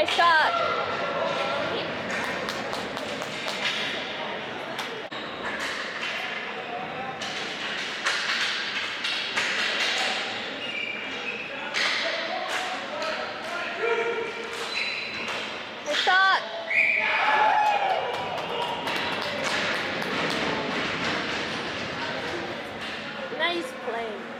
nice shot. Nice shot. Nice play.